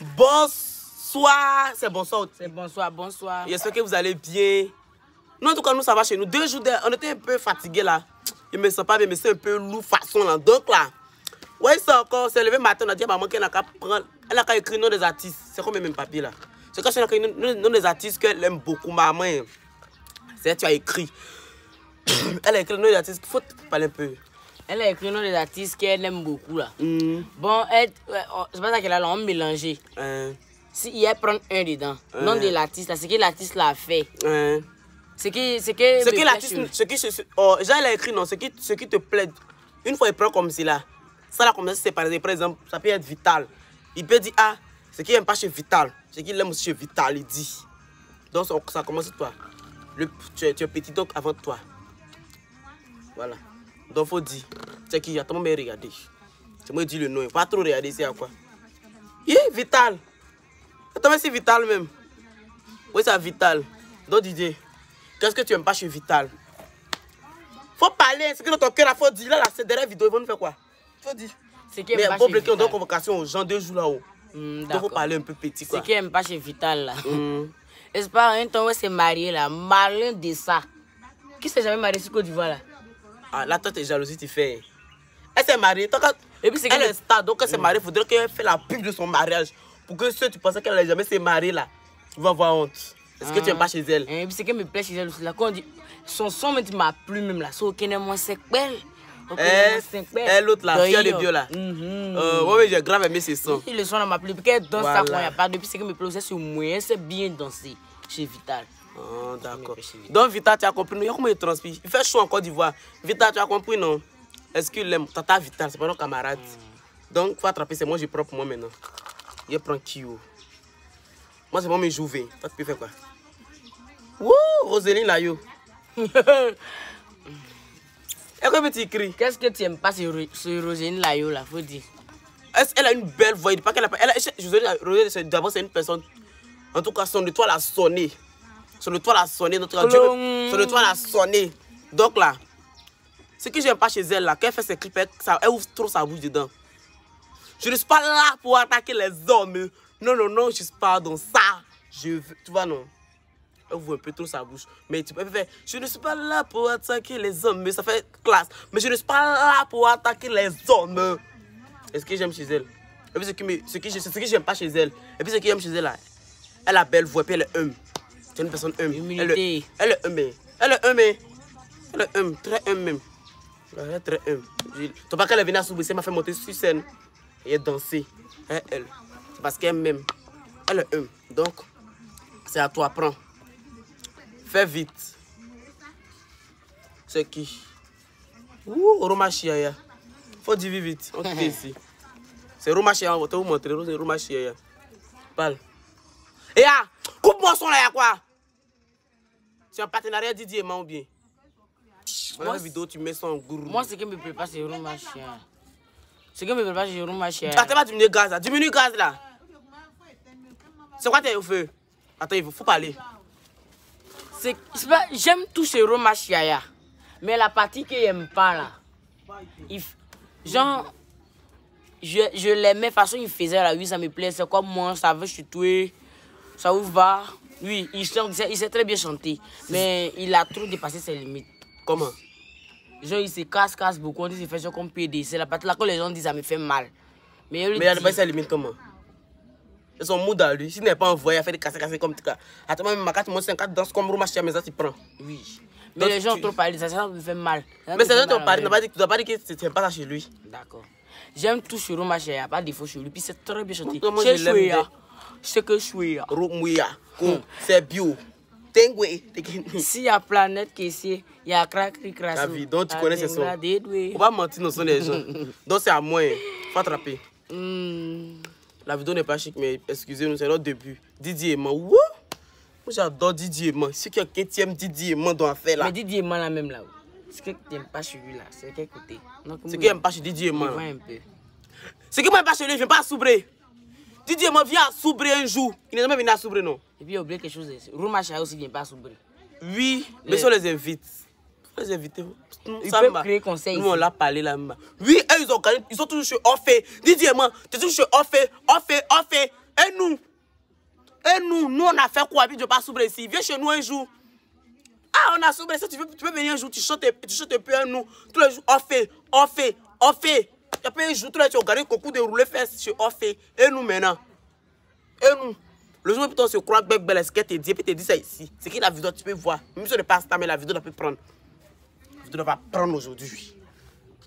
Bonsoir. C'est bonsoir. C'est bonsoir, bonsoir. J'espère que vous allez bien. Nous, en tout cas, nous, ça va chez nous. Deux jours, on était un peu fatigués là. Je me sens pas bien, mais c'est un peu lourd façon là. Donc là, ouais, c'est encore, c'est levé matin, on a dit à maman qu'elle n'a qu'à prendre, elle a qu'à écrire nom des artistes. C'est combien même papier là C'est quand elle a écrit nom, nom des artistes qu'elle aime beaucoup, maman. C'est elle, tu as écrit. elle a écrit le nom des artistes. Faut parler un peu. Elle a écrit le nom des artistes qu'elle aime beaucoup là. Hum, Bon, elle, oh, c'est pas ça qu'elle a là, on mélangé. hein, Si elle prend un dedans, nom Ouais. de l'artiste là, c'est que l'artiste l'a fait. C'est que, c'est que. Ce qui l'artiste, ce qui, ce, oh, il a écrit, non, ce qui, ce qui te plaît, une fois il prend comme cela, ça là, comme ça, c'est par exemple, ça peut être Vital. Il peut dire, ah, ce qu'il n'aime pas chez Vital, ce qu'il aime aussi chez Vital, il dit. Donc, ça, ça commence toi. Le, tu, es, tu es petit, donc avant toi. Voilà. Donc, faut dire, c'est qui, attends, mais regarder. C'est moi qui dis le nom, pas trop regarder, c'est à quoi. Yeah, Vital. Attends, mais c'est Vital même. Oui, c'est Vital? Donc, Didier. Qu'est-ce que tu aimes pas chez Vital Faut parler, c'est que dans ton cœur, il faut dire. Là, là, cette dernière vidéo, ils vont nous faire quoi? Faut dire. C'est Mais pas bon, bloquer, on donne convocation aux gens deux jours là-haut. Donc, faut parler un peu petit, quoi. C'est qu'elle aime pas chez Vital là? Hum. Est-ce pas un temps où s'est mariée là, malin de ça. Qui s'est jamais marié sur Côte d'Ivoire là? Ah, là, toi, t'es jalousie, tu fais. Elle s'est mariée. Toi, quand... Et puis c'est Elle que. est star, donc elle s'est mariée. Il faudrait qu'elle fasse la pub de son mariage. Pour que ceux qui pensaient qu'elle n'allait jamais se marier là, ils vont avoir honte. Est-ce que tu aimes pas chez elle? Et puis c'est qu'elle me plaît chez elle aussi là. Quand on dit. Son son me dit m'a plu même là. So, qu'elle? Est moins sec belle. Eh, eh, l'autre là, fière de Bio là. Mhm. Euh, ouais, j'ai grave aimé ces sons. Le son là m'a plu, puis qu'elle danse ça quand il n'y a pas. Depuis c'est qu'elle me plaît c'est moyen, c'est bien danser chez Vital. Ah, d'accord. Mais. Donc, Vita, tu as compris, non? Il y a comment il transpire Il fait chaud en Côte d'Ivoire. Vita, tu as compris, non? Est-ce qu'il aime Tata Vita, c'est pas nos camarades. Donc, faut attraper, c'est moi, je prends pour moi maintenant. Je prends Kyo. Moi, c'est moi, mes jouvet. Toi, tu peux faire quoi? Wouh, Roseline, là, yo. Et comment tu écris Qu'est-ce que tu aimes pas sur, Ro- sur Rosine Layo là, faut dire. Est-ce qu'elle a une belle voix? Il dit pas qu'elle a pas. Elle a, je veux dire, Roseline, c'est- d'abord, c'est une personne. En tout cas, son étoile a sonné. Son étoile a sonné. En tout cas, Dieu- Clong. son étoile a sonné. Donc là, ce que j'aime pas chez elle, là, qu'elle fait ses clips, elle, elle ouvre trop sa bouche dedans. Je ne suis pas là pour attaquer les hommes. Non, non, non, je suis pas dans ça. Je tu vois, non. Elle ouvre un peu trop sa bouche. Mais tu peux faire, je ne suis pas là pour attaquer les hommes. Mais ça fait classe. Mais je ne suis pas là pour attaquer les hommes. Et ce que j'aime chez elle. Et puis ce que, ce que, ce que j'aime pas chez elle. Et puis ce que j'aime chez elle, là, elle a belle voix, puis elle est humble. C'est une personne humble. Elle, est- Humilité. elle est humble. Elle est humble. Elle est humble, très humble même. Elle est très humble. Ton pas qu'elle est venue à Soubissé, m'a fait monter sur scène et danser. Elle, elle. C'est parce qu'elle m'aime. Elle est humble. Donc, c'est à toi, prends. Fais vite. C'est qui? Ouh, Roma Chiaya. Faut dire vite. On te ici. C'est Roma Chiaya, on va te montrer. C'est Roma Chiaya. Parle. Et ah, coupe-moi son là, y'a quoi? C'est un partenariat Didier ou bien? Voilà la Moi, vidéo, tu mets son gourou. Moi, ce qui me plaît pas, c'est Roma Chien. Ce qui me plaît pas, c'est Roma Chien. Attends, pas diminuer le gaz là. Diminue le gaz là. C'est quoi t'es au feu Attends, il faut, faut parler. J'aime tout ce Roma Chiaya. Mais la partie qu'il n'aime pas là. il genre, je, je l'aimais, de toute façon, il faisait là, oui, ça me plaît. C'est comme moi, ça veut chuter. Ça vous va. Oui, il, chante, il sait- il sait très bien chanter. Mais il a trop dépassé ses limites. Comment? Genre, il se casse, casse beaucoup. On dit qu'il fait ça comme PD. C'est la partie là que les gens disent ça me fait mal. Mais, il Mais il a dit- pas sa limite comment? C'est son mood à lui. S'il n'est pas envoyé à faire des casser casser comme ça. Attends, même ma carte, moi, c'est un 4 danse comme Chiaya, mais ça, tu prends. Oui. Mais Donc, les gens tu- ont trop parlé ça, ça me fait mal. Ça Mais c'est mal pari, en tu n'as pas dit- tu n'as pas que ça chez lui. D'accord. J'aime tout sur Roma il n'y a pas de défaut sur lui. Puis c'est très bien chanté. Moi, C'est je. C'est que chouette. Rumouya, c'est bio. S'il y a planète qui est ici, il y a. Ta vie, donc tu connais ces sons. sons. On va mentir, nous sommes des gens. Donc c'est à moi. hein. Faut attraper. Hmm. La vidéo n'est pas chic, mais excusez-nous, c'est notre début. Didier Eman, wouh Moi j'adore Didier Eman. Si quelqu'un qui aime Didier Eman dans l'affaire là, Mais Didier Eman là même là. Ce que tu n'aimes pas sur lui là, c'est quel côté Donc, c'est moi, qui aime pas chez Didier je un peu. C'est qui moi pas chez lui, il vient pas à Soubré. Didier Eman vient à Soubré un jour. Il n'est jamais venu à Soubré, non Et puis, il a oublié quelque chose. Roma aussi vient pas s'ouvrir. Oui, mais si on les invite. Faut les inviter. Ils peuvent créer conseil Nous, on l'a parlé là. m'a. Oui, eux, ils ont, ils sont toujours chez Orphée. Didier Eman, tu es toujours chez Orphée, Orphée, Orphée. Et nous Et nous, nous, on a fait quoi? Puis je pas s'ouvrir ici. Viens chez nous un jour. Ah, on a s'ouvert ça. Tu, veux, tu peux venir un jour, tu chantes, tu chantes un peu à nous. Tous les jours, on fait, on on peux un jour, tous les tu regardes le concours de rouler fesses chez on fait. Et nous maintenant Et nous le jour où tu se croit que Belle, ce qu'elle te dit, et puis te dit ça ici. C'est qui la vidéo, tu peux voir. Même si on ne passe pas, mais la vidéo, on peut prendre. La vidéo, on va prendre aujourd'hui.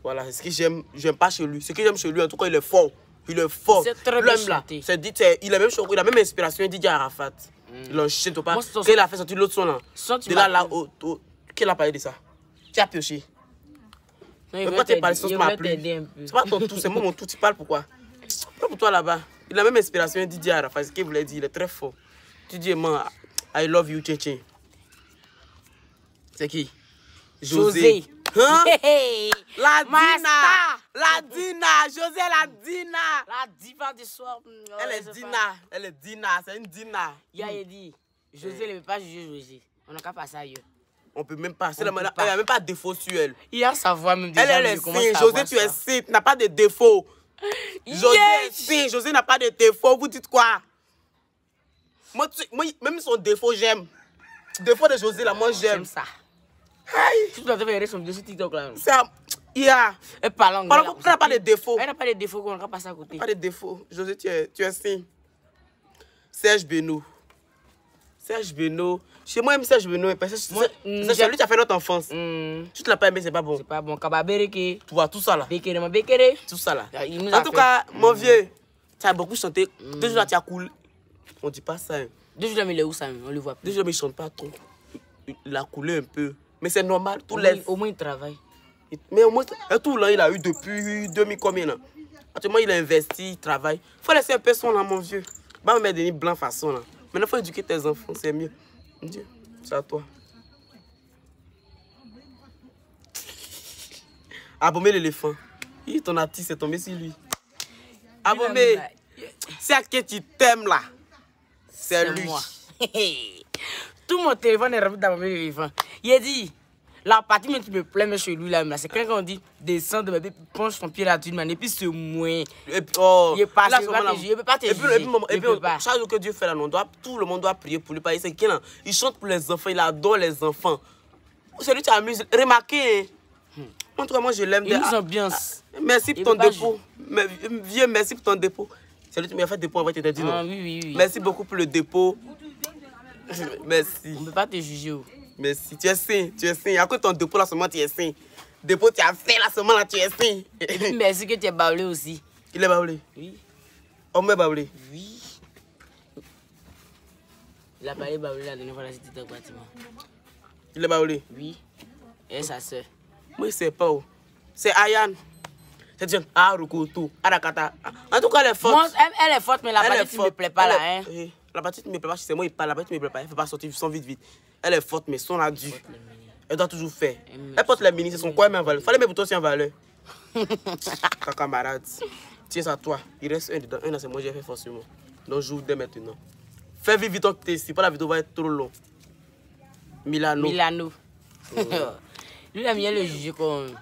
Voilà, c'est ce que j'aime, j'aime pas chez lui. Ce que j'aime chez lui, en tout cas, il est fort. Il est fort. C'est très bien là, c'est dit, il a même, il a même inspiration, il dit Arafat. Il enchaîne, pas. Quand il a fait sortir l'autre son là. De là, là, au, au- qui a parlé de ça? Tu as pioché. Non, pourquoi tu parles il m'a. C'est pas ton tout, c'est moi mon tout. Tu parles pourquoi? Pas pour toi là-bas. Il a même inspiration, dit Arafat. Ce qu'il voulait dire, il est très fort. Tu dis, man, I love you, Tchin C'est qui? José. Hein? Hey, La Dina. La Dina José, la Dina La diva du soir. mm, Elle est Dina. Elle est Dina. C'est une Dina. Il a dit, José ne veut pas juger José. On n'a qu'à passer ailleurs. On peut même pas. La madame- pas. Elle a même pas de défaut sur elle. Il a sa voix même déjà. Elle, elle est sainte. José, tu es sainte. Tu n'as pas de défaut. José est Yes! saint. José n'a pas de défaut. Vous dites quoi? Moi, tu- moi, même son défaut, j'aime. Défaut de José, là, moi, j'aime. J'aime ça. Aïe. Tu dois regarder son vidéo sur TikTok là. Ça, yeah. Elle parle anglais. Par là, contre, elle n'a pas de défaut. Elle n'a pas de défaut qu'on n'a qu'à passer à côté. Pas de défaut. José, tu es, tu es saint. Serge Benoît. Serge Benoît. Chez moi, même Serge Benoît. C'est mm, lui qui a fait notre enfance. Hmm, Tu te l'as pas aimé, c'est pas bon. C'est pas bon. Kababereke. Tu vois, tout ça là. Bekere, ma bekere. Tout ça là. En tout fait- cas, mon vieux, tu as beaucoup chanté. Deux jours là, tu as coulé. On dit pas ça. hein. Deux jours, mais il est où ça On le voit Deux plus. jours, mais il chante pas trop. Il a coulé un peu. Mais c'est normal, tout Au moins, laisse. au moins, il travaille. Mais au moins, tout là, il a eu depuis 2000 combien là? Actuellement, il a investi, il travaille. faut laisser un peu son là, mon vieux. Pas me mettre des blancs façon là. Maintenant, il faut éduquer tes enfants, c'est mieux. Dieu, c'est à toi. Abomé l'éléphant. Ton artiste est tombé sur lui. Abomé, c'est à qui tu t'aimes là. C'est lui. moi. Tout mon téléphone est rempli d'abonnés l'éléphant. Il a dit, la partie même qui me plaît mais chez lui là, c'est quand on dit descends de bébé, penche ton pied là-dessus, man, et puis c'est moins. Et puis, oh, Il est pas- là, pas il peut pas te et puis, puis, puis, chaque jour que Dieu fait là, on doit, tout le monde doit prier pour lui. C'est Il chante pour les enfants, il adore les enfants. C'est lui qui amuse. Remarquez, en tout cas, moi je l'aime. Ah, ambiance. ah, Merci pour ton dépôt. Vieux, merci pour ton dépôt. C'est lui qui m'a fait dépôt, on va te dire Ah, non. oui, oui, oui. Merci beaucoup pour le dépôt. Merci. On peut pas te juger. Merci. Tu es saint. Tu es saint. À cause de ton dépôt là seulement, tu es saint. Dépôt, tu as fait là seulement là, tu es puis merci que tu es baoulé aussi. Il est baoulé. Oui. On est baoulé. Oui. Il a parlé baoulé la dernière fois là, c'était au bâtiment. Il est baoulé. Oui. Et sa soeur. Moi, je sais pas. oh. C'est Ayane. C'est jeune. Ah, Rukutu. Arakata. En tout cas, elle est forte. Moi, elle, est forte, mais la partie ne me plaît pas là. Hein. La partie ne me pas, c'est moi, il parle. La partie ne me pas. Elle ne fait pas sortir son vite, vite. Elle est forte, mais son là dû. Elle doit toujours faire. Elle Elle porte les mini, c'est son quoi, mais en valeur. Fallait mettre pour toi aussi en valeur. Ta camarade. Tiens ça à toi. Il reste un dedans. Un c'est moi, j'ai fait forcément. Donc, joue dès maintenant. Fais vite, vite, que t'es ici. Pas la vidéo va être trop long. Milano. Milano. Lui, il a mis le juger comme.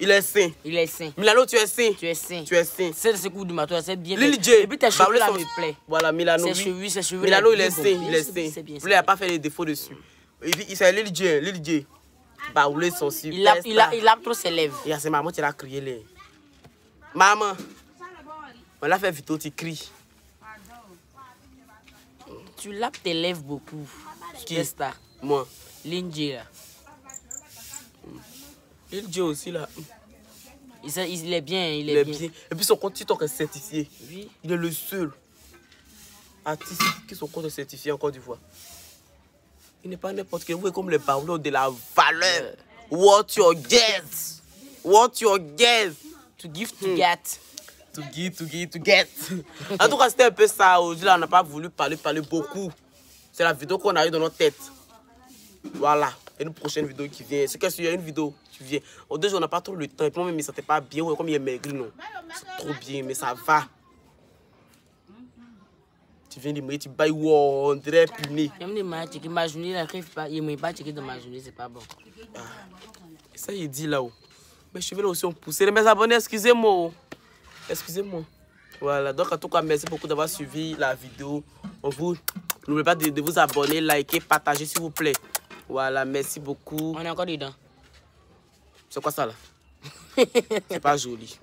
Il est sain. Il est sain. Milano, tu es sain. Tu es sain. Tu es sain. C'est ce coup du matin, c'est bien. Lil. J. Et puis tes cheveux là me plaît. Voilà, Milano. Ses cheveux, ses cheveux. Milano, il est sain. Il est sain. Il n'a pas fait les défauts dessus. Il c'est Lil J. Lil J. Super. Il a, il a, il a trop ses lèvres. Il y a ses mamans qui l'a crié. là. Maman. On l'a fait vite, tu cries. Tu lapes tes lèvres beaucoup. Qui? Qui ça Moi. Lindy là. Lil J aussi, là. Il, il est bien, il Il est, bien. bien. Et puis son compte TikTok est certifié. Oui. Il est le seul artiste qui son compte est certifié en Côte d'Ivoire. Il n'est pas n'importe quel. Vous voyez comme les baoulés de la valeur. What your guess? What your guess? To give to get. To give, to give, to get. en tout cas, c'était un peu ça. Aujourd'hui, on n'a pas voulu parler, parler beaucoup. C'est la vidéo qu'on a eu dans notre tête. Voilà. Et une prochaine vidéo qui vient. C'est qu'il y a une vidéo qui vient. Au deux jours, on n'a pas trop le temps. Et puis moi-même, ne pas bien. Ouais, comme il est maigri, non. C'est trop bien, mais ça va. Tu viens de me dire, tu bailles, wow, on dirait puné. J'aime les matchs, que ma journée, il fait pas- il pas checker dans ma journée, c'est pas bon. Et ça, il dit là-haut. Mes cheveux là aussi ont poussé. Mes abonnés, excusez-moi. Excusez-moi. Voilà, donc en tout cas, merci beaucoup d'avoir suivi la vidéo. On vous, n'oubliez pas de, de vous abonner, liker, partager s'il vous plaît. Voilà, merci beaucoup. On est encore dedans. C'est quoi ça là? C'est pas joli.